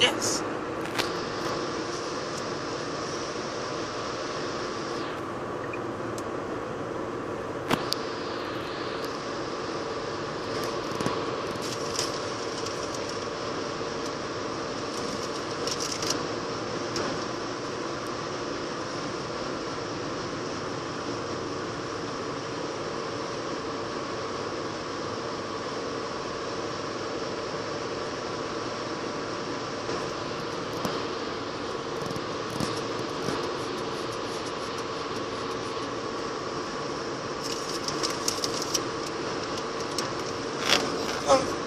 Yes. Shh.